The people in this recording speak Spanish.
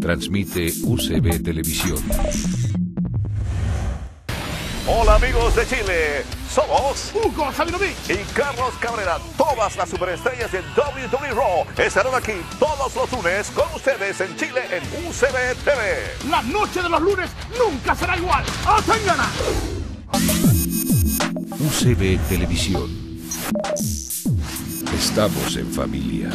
Transmite UCB Televisión. Hola amigos de Chile, somos Hugo Sabinovich y Carlos Cabrera. Todas las superestrellas de WWE Raw estarán aquí todos los lunes con ustedes en Chile en UCB TV. La noche de los lunes nunca será igual. ¡Hacen ganas! UCB Televisión. Estamos en familia.